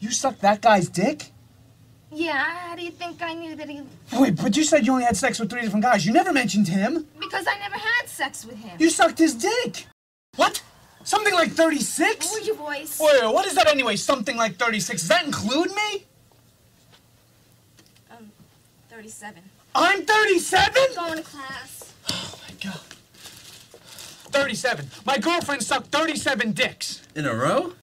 You sucked that guy's dick? Yeah, how do you think I knew that he... Wait, but you said you only had sex with three different guys. You never mentioned him. Because I never had sex with him. You sucked his dick. What? Something like 36? Lower your voice. Wait, what is that anyway? Something like 36. Does that include me? Um, 37. I'm 37? Going to class. Oh my god. 37. My girlfriend sucked 37 dicks. In a row?